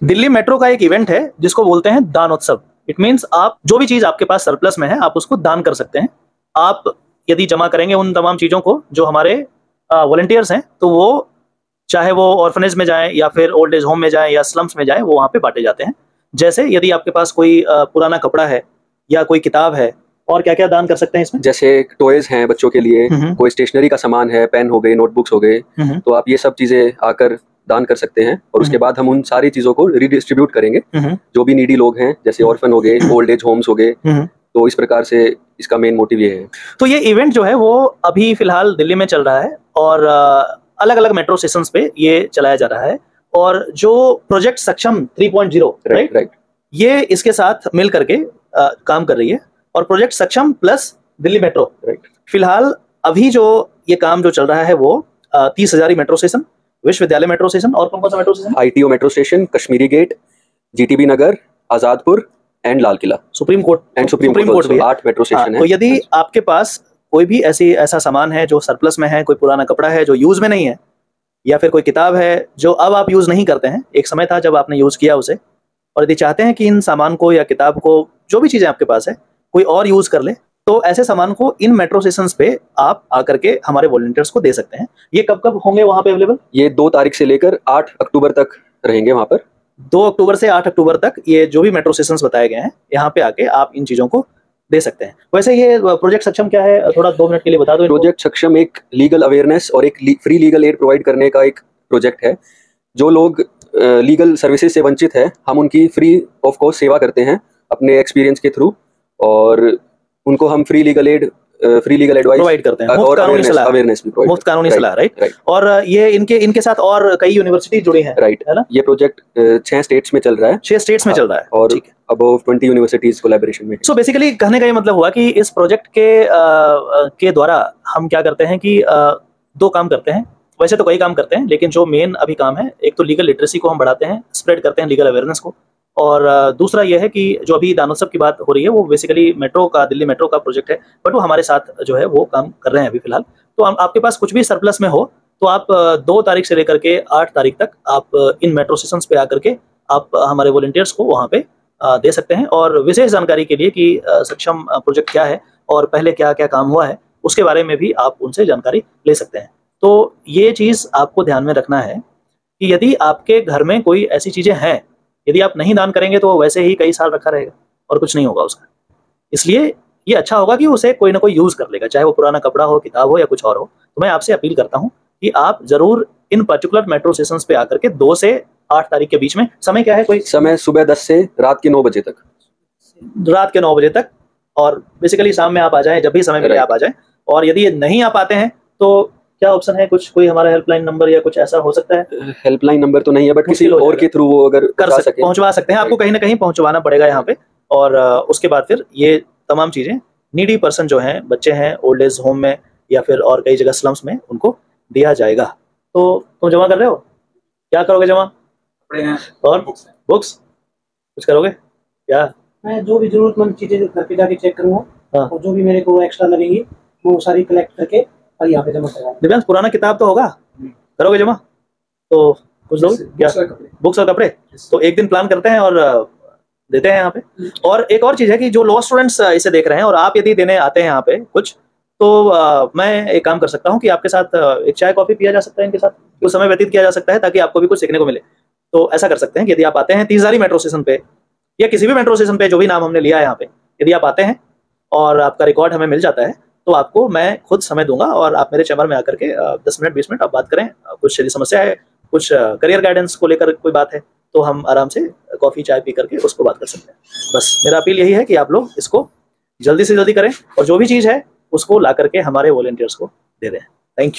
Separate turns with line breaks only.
Delhi metro का एक event है जिसको बोलते हैं दान उत्सव इट मीन्स आप जो भी चीज़ आपके पास सरप्लस में है आप उसको दान कर सकते हैं। आप यदि जमा करेंगे उन तमाम चीज़ों को जो हमारे वॉल्टियर्स हैं तो वो चाहे वो ऑर्फनेज में जाएँ या फिर ओल्ड एज होम में जाएँ या स्लम्स में जाएँ वो वहाँ पे बांटे जाते हैं। जैसे यदि आपके पास कोई पुराना कपड़ा है या कोई किताब है और क्या क्या दान कर सकते हैं इसमें?
जैसे टॉयज हैं बच्चों के लिए
हम्म,
कोई स्टेशनरी का सामान है पेन हो गए नोटबुक्स हो गए
हम्म,
तो आप ये सब चीज़ें आकर दान कर सकते हैं और उसके
हम्म।
बाद हम उन सारी चीज़ों को रिडिस्ट्रीब्यूट करेंगे।
हम्म,
जो भी नीडी लोग हैं जैसे ऑर्फन हो गए ओल्ड एज होम्स हो गए
हम्म।
तो इस प्रकार से इसका मेन मोटिव ये है।
तो ये इवेंट जो है वो अभी फ़िलहाल दिल्ली में चल रहा है और अलग अलग मेट्रो स्टेशन पे ये चलाया जा रहा है और जो प्रोजेक्ट सक्षम 3.0 राइट
राइट
ये इसके साथ मिल करके अ, काम कर रही है और प्रोजेक्ट सक्षम प्लस दिल्ली मेट्रो
राइट
फ़िलहाल अभी जो ये काम जो चल रहा है वो Tis Hazari metro station Vishwavidyalaya metro station और कौन कौन सा metro station?
ITO metro station Kashmiri gate GTB Nagar Azadpur and Lal Qila.
Supreme court.
And supreme
supreme
court
भी
आठ मेट्रो
हाँ,
स्टेशन
तो यदि आपके पास कोई भी ऐसी ऐसा सामान है जो सरप्लस में है कोई पुराना कपड़ा है जो यूज़ में नहीं है या फिर कोई किताब है जो अब आप यूज़ नहीं करते हैं एक समय था जब आपने यूज़ किया उसे और यदि चाहते हैं कि इन सामान को या किताब को जो भी चीज़ें आपके पास है कोई और यूज़ कर ले तो ऐसे सामान को इन मेट्रो स्टेशन पे आप आकर के हमारे वॉलंटियर्स को दे सकते हैं। ये कब कब होंगे वहाँ पे अवेलेबल
ये दो तारीख से लेकर आठ अक्टूबर तक रहेंगे वहाँ पर।
दो अक्टूबर से आठ अक्टूबर तक ये जो भी मेट्रो स्टेशन बताए गए हैं यहाँ पे आके आप इन चीज़ों को दे सकते हैं। वैसे ये प्रोजेक्ट सक्षम क्या है? थोड़ा दो मिनट के लिए बता दो
प्रोजेक्ट सक्षम एक लीगल अवेयरनेस और एक फ्री लीगल एड प्रोवाइड करने का एक प्रोजेक्ट है। जो लोग लीगल सर्विसेज़ से वंचित है हम उनकी फ्री ऑफ़ कॉस्ट सेवा करते हैं अपने एक्सपीरियंस के थ्रू और उनको हम free legal aid free legal advice
provide करते हैं। मुफ़्त
और
कानूनी सलाह।
अवेयरनेस भी
मुफ़्त कानूनी सलाह राइट और ये इनके इनके साथ और कई यूनिवर्सिटी जुड़ी हैं
राइट
है ना?
ये प्रोजेक्ट छह स्टेट्स में चल रहा है।
छह स्टेट्स में चल रहा है।
और अबव ट्वेंटी यूनिवर्सिटीज कोलैबोरेशन में
सो बेसिकली कहने का ये मतलब हुआ कि इस प्रोजेक्ट के के द्वारा हम क्या करते हैं कि दो काम करते हैं। वैसे तो कई काम करते हैं लेकिन जो मेन अभी काम है एक तो लीगल लिटरेसी को हम बढ़ाते हैं स्प्रेड करते हैं लीगल अवेयरनेस को। और दूसरा यह है कि जो अभी दानोत्सव की बात हो रही है, वो बेसिकली मेट्रो का, दिल्ली मेट्रो का प्रोजेक्ट है बट वो हमारे साथ जो है, वो काम कर रहे हैं अभी फ़िलहाल। तो आपके पास कुछ भी सरप्लस में हो तो आप दो तारीख से लेकर के आठ तारीख तक आप इन मेट्रो स्टेशन पे आकर के आप हमारे वॉलेंटियर्स को वहाँ पे दे सकते हैं। और विशेष जानकारी के लिए कि सक्षम प्रोजेक्ट क्या है और पहले क्या क्या काम हुआ है, उसके बारे में भी आप उनसे जानकारी ले सकते हैं। तो ये चीज़ आपको ध्यान में रखना है कि यदि आपके घर में कोई ऐसी चीज़ें हैं यदि आप नहीं दान करेंगे तो वो वैसे ही कई साल रखा रहेगा और कुछ नहीं होगा उसका। इसलिए ये अच्छा होगा कि उसे कोई ना कोई यूज़ कर लेगा चाहे वो पुराना कपड़ा हो किताब हो या कुछ और हो। तो मैं आपसे अपील करता हूँ कि आप ज़रूर इन पर्टिकुलर मेट्रो स्टेशन पे आकर के दो से आठ तारीख के बीच में समय क्या है कोई?
समय सुबह दस से रात के नौ बजे तक।
रात के नौ बजे तक। और बेसिकली शाम में आप आ जाए जब भी समय मिले आप आ जाए। और यदि ये नहीं आ पाते हैं तो क्या ऑप्शन है? कुछ कोई हमारा हेल्पलाइन नंबर या कुछ ऐसा हो सकता है?
हेल्पलाइन नंबर तो नहीं है बट किसी और के थ्रू वो अगर
कर
सके
पहुंचवा सकते हैं आपको कहीं ना कहीं पहुंचवाना पड़ेगा यहाँ पे। और उसके बाद फिर ये तमाम चीज़ें नीडी पर्सन जो हैं बच्चे हैं ओल्ड एज होम में या फिर और कई जगह स्लम्स में उनको दिया जाएगा। तो तुम जमा कर रहे हो? क्या करोगे जमा? और?
बुक्स
बुक्स कुछ करोगे? क्या?
मैं जो भी जरूरतमंद चीज़ें घर पे जाके चेक करूँगा
हाँ।
और जो भी मेरे को एक्स्ट्रा लगेंगी वो सारी कलेक्ट करके और यहाँ पे जमा करवा
दिव्यांश पुराना किताब तो होगा। करोगे जमा? तो कुछ लोग? क्या?
बुक्स और कपड़े?
तो एक दिन प्लान करते हैं और देते हैं यहाँ पे। और एक और चीज़ है कि जो लॉ स्टूडेंट्स इसे देख रहे हैं और आप यदि देने आते हैं यहाँ पे कुछ तो अ, मैं एक काम कर सकता हूँ कि आपके साथ एक चाय कॉफ़ी पिया जा सकता है इनके साथ। कुछ समय व्यतीत किया जा सकता है ताकि आपको भी कुछ सीखने को मिले। तो ऐसा कर सकते हैं कि यदि आप आते हैं तीसरी मेट्रो स्टेशन पे या किसी भी मेट्रो स्टेशन पे जो भी नाम हमने लिया है यहाँ पे यदि आप आते हैं और आपका रिकॉर्ड हमें मिल जाता है तो आपको मैं खुद समय दूँगा और आप मेरे चैम्बर में आकर के दस मिनट, बीस मिनट आप बात करें। कुछ यदि समस्या है, कुछ करियर गाइडेंस को लेकर कोई बात है तो हम आराम से कॉफ़ी चाय पी करके उसको बात कर सकते हैं। बस, मेरा अपील यही है कि आप लोग इसको जल्दी से जल्दी करें और जो भी चीज़ है, उसको ला करके हमारे वॉलेंटियर्स को दे दें। Thank you